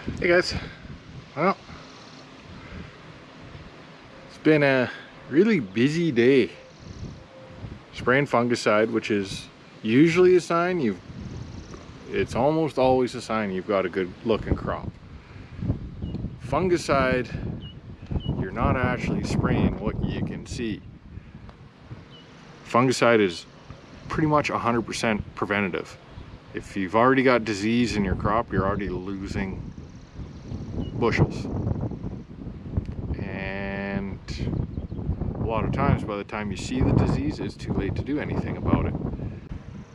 Hey guys, well, it's been a really busy day. Spraying fungicide, which is usually a sign you've, it's almost always a sign you've got a good looking crop. Fungicide, you're not actually spraying what you can see. Fungicide is pretty much 100% preventative. If you've already got disease in your crop, you're already losing bushels. And a lot of times by the time you see the disease, it's too late to do anything about it.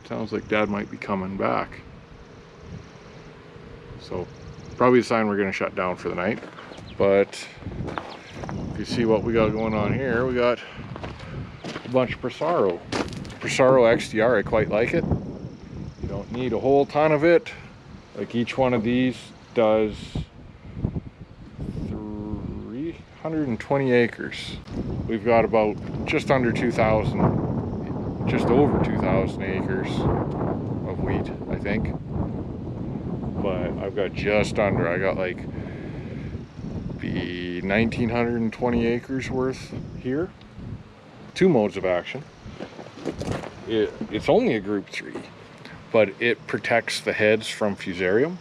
Sounds like dad might be coming back. So probably a sign we're gonna shut down for the night. But if you see what we got going on here, we got a bunch of Prosaro. Prosaro XTR, I quite like it. You don't need a whole ton of it. Like each one of these does 320 acres. We've got about just under 2,000, just over 2,000 acres of wheat, I think. But I've got just under, I got like the 1,920 acres worth here. Two modes of action. It, it's only a group three, but it protects the heads from fusarium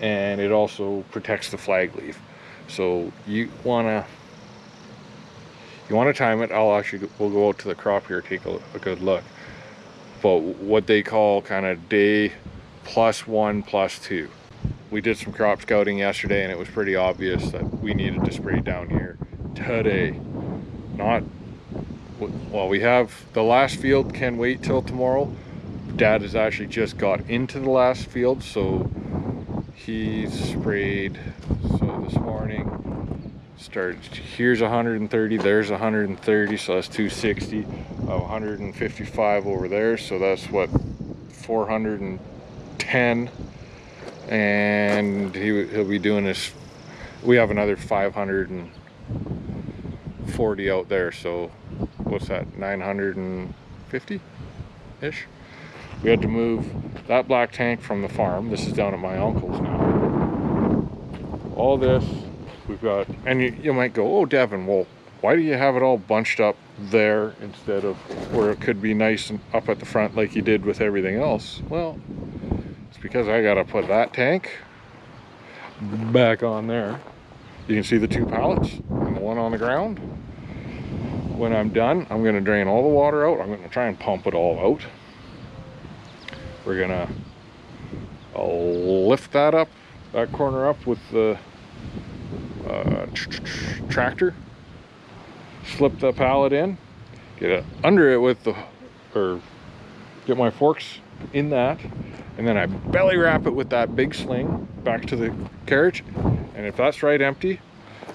and it also protects the flag leaf. So you wanna you wanna time it. I'll actually we'll go out to the crop here, take a, a good look. But what they call kind of day plus one plus two. We did some crop scouting yesterday and it was pretty obvious that we needed to spray down here today. Not well, we have the last field can wait till tomorrow. Dad has actually just got into the last field, so he sprayed so this morning started here's 130 there's 130 so that's 260 uh, 155 over there so that's what 410 and he, he'll be doing this we have another 540 out there so what's that 950 ish we had to move that black tank from the farm. This is down at my uncle's now. All this, we've got, and you, you might go, oh, Devin, well, why do you have it all bunched up there instead of where it could be nice and up at the front like you did with everything else? Well, it's because I got to put that tank back on there. You can see the two pallets and the one on the ground. When I'm done, I'm going to drain all the water out. I'm going to try and pump it all out we're gonna lift that up, that corner up with the uh, tr tr tractor, slip the pallet in, get it under it with the, or get my forks in that, and then I belly wrap it with that big sling back to the carriage. And if that's right empty,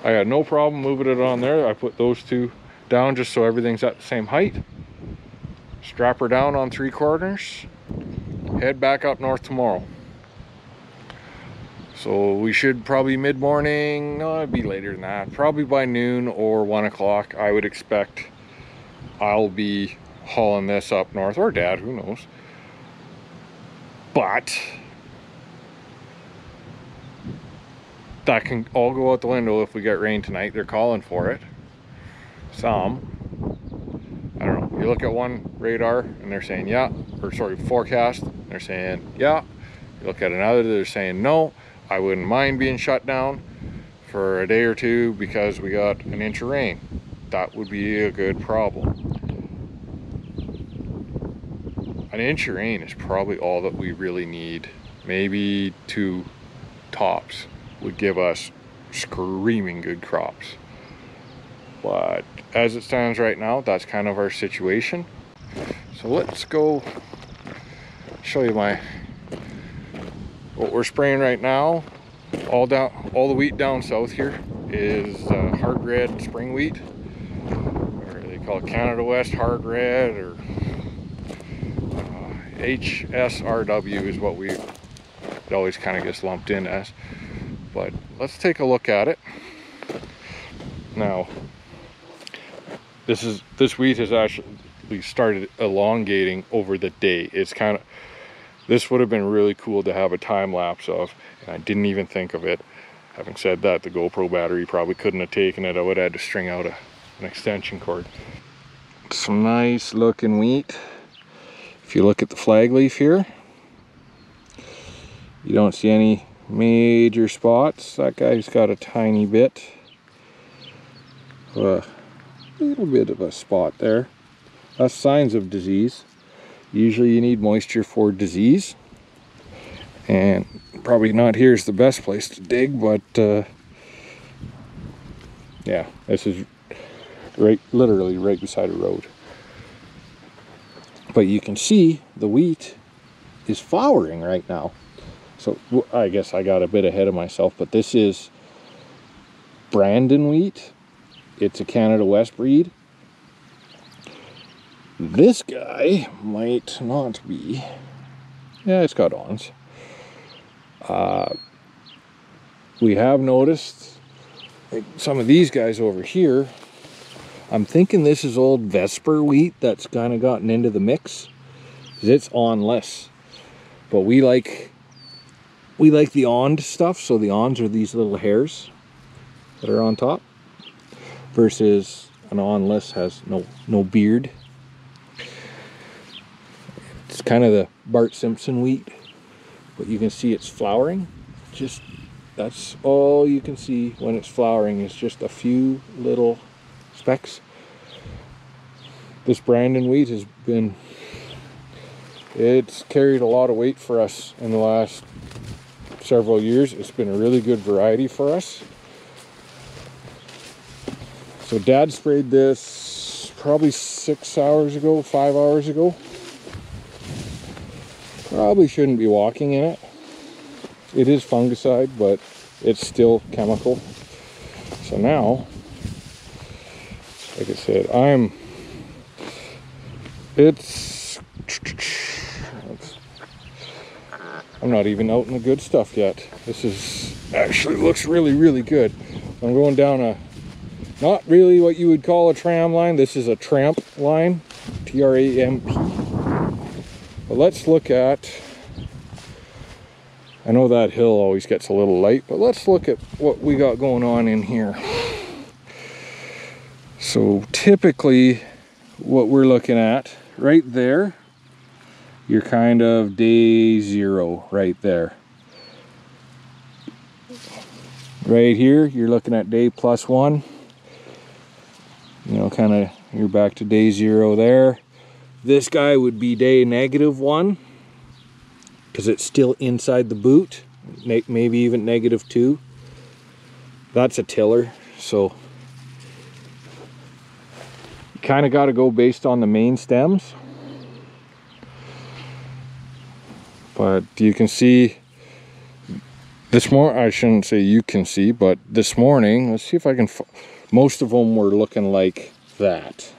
I got no problem moving it on there. I put those two down just so everything's at the same height. Strap her down on three corners head back up north tomorrow. So we should probably mid-morning, no, it'd be later than that. Probably by noon or one o'clock, I would expect I'll be hauling this up north, or dad, who knows. But that can all go out the window if we get rain tonight. They're calling for it. Some. You look at one radar and they're saying yeah, or sorry, forecast, they're saying, yeah. You look at another, they're saying, no, I wouldn't mind being shut down for a day or two because we got an inch of rain. That would be a good problem. An inch of rain is probably all that we really need. Maybe two tops would give us screaming good crops. But as it stands right now, that's kind of our situation. So let's go show you my what we're spraying right now. All down all the wheat down south here is uh, hard red spring wheat. Or they call it Canada West hard red or uh, HSRW is what we it always kind of gets lumped in as. But let's take a look at it. Now this is this wheat has actually started elongating over the day it's kind of This would have been really cool to have a time lapse of, and I didn't even think of it. Having said that, the GoPro battery probably couldn't have taken it. I would have had to string out a, an extension cord. Some nice looking wheat. If you look at the flag leaf here, you don't see any major spots. That guy's got a tiny bit. A little bit of a spot there. That's signs of disease. Usually you need moisture for disease. And probably not here is the best place to dig, but uh, yeah, this is right, literally right beside a road. But you can see the wheat is flowering right now. So I guess I got a bit ahead of myself, but this is Brandon wheat. It's a Canada West breed. This guy might not be. Yeah, it's got awns. Uh, we have noticed like some of these guys over here. I'm thinking this is old Vesper wheat that's kind of gotten into the mix. It's awnless. But we like we like the awned stuff. So the awns are these little hairs that are on top versus an awnless has no no beard. It's kind of the Bart Simpson wheat, but you can see it's flowering. Just that's all you can see when it's flowering is just a few little specks. This Brandon wheat has been it's carried a lot of weight for us in the last several years. It's been a really good variety for us. So dad sprayed this probably six hours ago, five hours ago. Probably shouldn't be walking in it. It is fungicide, but it's still chemical. So now, like I said, I'm, it's, it's, I'm not even out in the good stuff yet. This is, actually looks really, really good. I'm going down a, not really what you would call a tram line. This is a tramp line, T-R-A-M-P. But let's look at, I know that hill always gets a little light, but let's look at what we got going on in here. So typically what we're looking at right there, you're kind of day zero right there. Right here, you're looking at day plus one. You know, kind of, you're back to day zero there. This guy would be day negative one because it's still inside the boot, maybe even negative two. That's a tiller, so you kind of got to go based on the main stems. But you can see this morning, I shouldn't say you can see, but this morning, let's see if I can, most of them were looking like that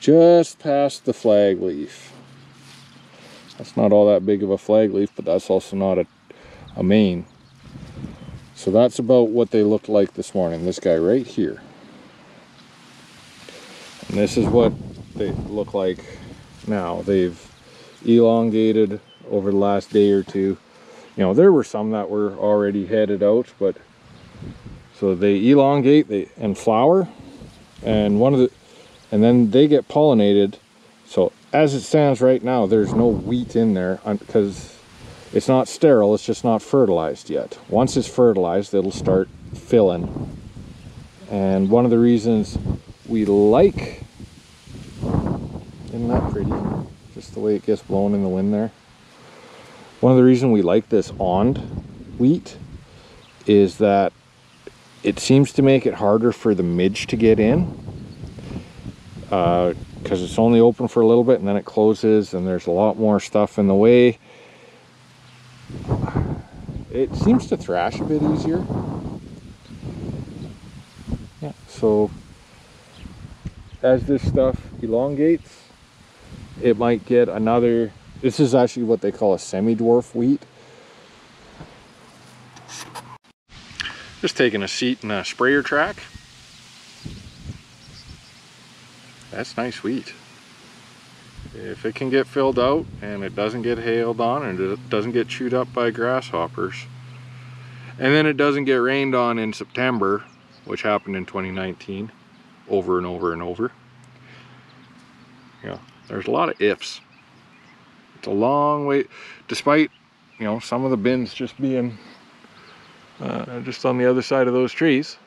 just past the flag leaf. That's not all that big of a flag leaf, but that's also not a, a main. So that's about what they looked like this morning. This guy right here. And this is what they look like now. They've elongated over the last day or two. You know, there were some that were already headed out, but so they elongate they and flower. And one of the and then they get pollinated. So as it stands right now, there's no wheat in there because it's not sterile, it's just not fertilized yet. Once it's fertilized, it'll start filling. And one of the reasons we like, isn't that pretty? Just the way it gets blown in the wind there. One of the reasons we like this awned wheat is that it seems to make it harder for the midge to get in because uh, it's only open for a little bit and then it closes and there's a lot more stuff in the way. It seems to thrash a bit easier. Yeah, so as this stuff elongates, it might get another, this is actually what they call a semi-dwarf wheat. Just taking a seat in a sprayer track. That's nice wheat. if it can get filled out and it doesn't get hailed on and it doesn't get chewed up by grasshoppers and then it doesn't get rained on in September which happened in 2019 over and over and over you know there's a lot of ifs it's a long way despite you know some of the bins just being uh, just on the other side of those trees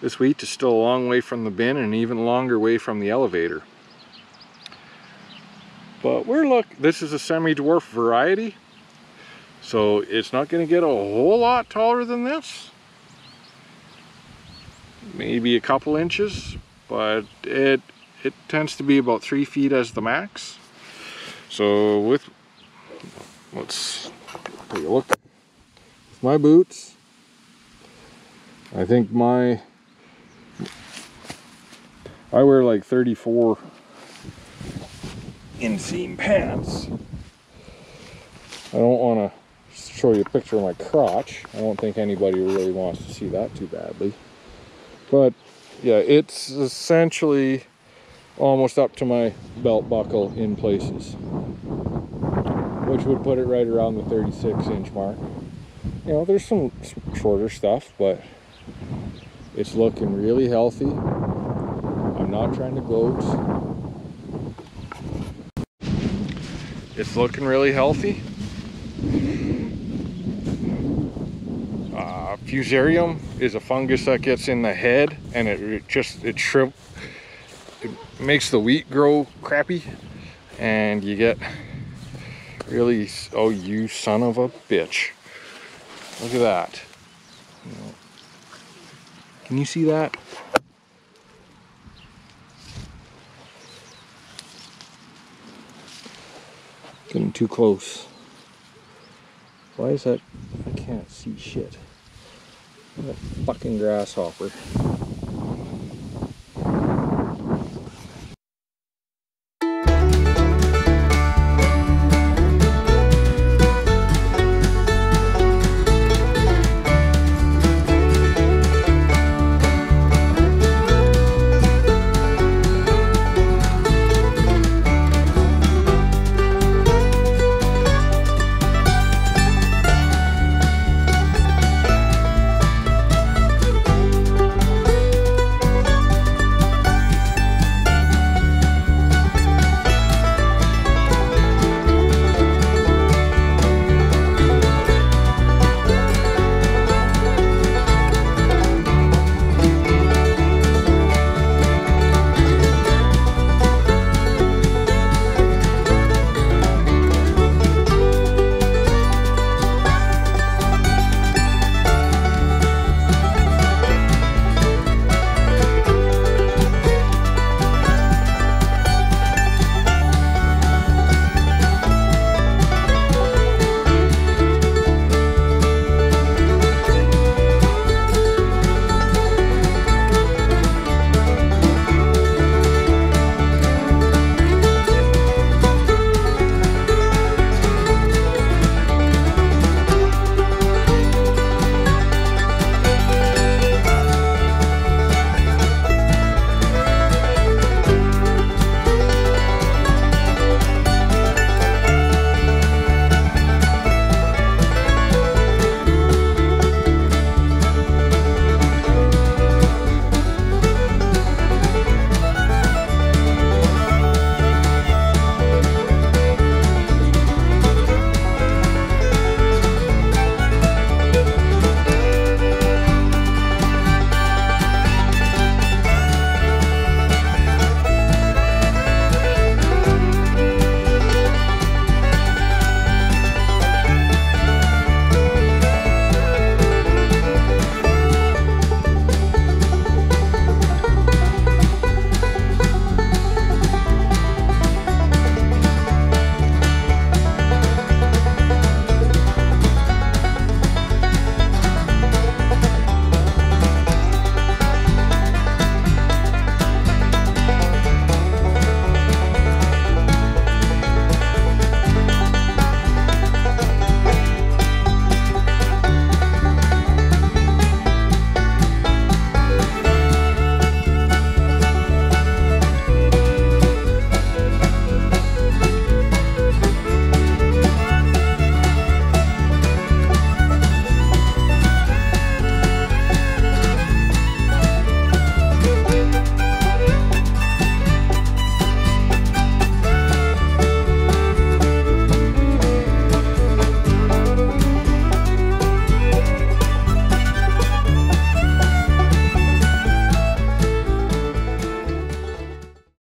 this wheat is still a long way from the bin and an even longer way from the elevator. But we're look, this is a semi-dwarf variety. So it's not gonna get a whole lot taller than this. Maybe a couple inches, but it it tends to be about three feet as the max. So with, let's take a look. My boots, I think my I wear like 34 inseam pants. I don't want to show you a picture of my crotch. I don't think anybody really wants to see that too badly. But yeah, it's essentially almost up to my belt buckle in places. Which would put it right around the 36 inch mark. You know, there's some shorter stuff, but it's looking really healthy. I'm not trying to gloat. It's looking really healthy. Uh, fusarium is a fungus that gets in the head and it, it just, it shrimp, it makes the wheat grow crappy and you get really, oh you son of a bitch. Look at that. Can you see that? Getting too close. Why is that? I can't see shit. That fucking grasshopper.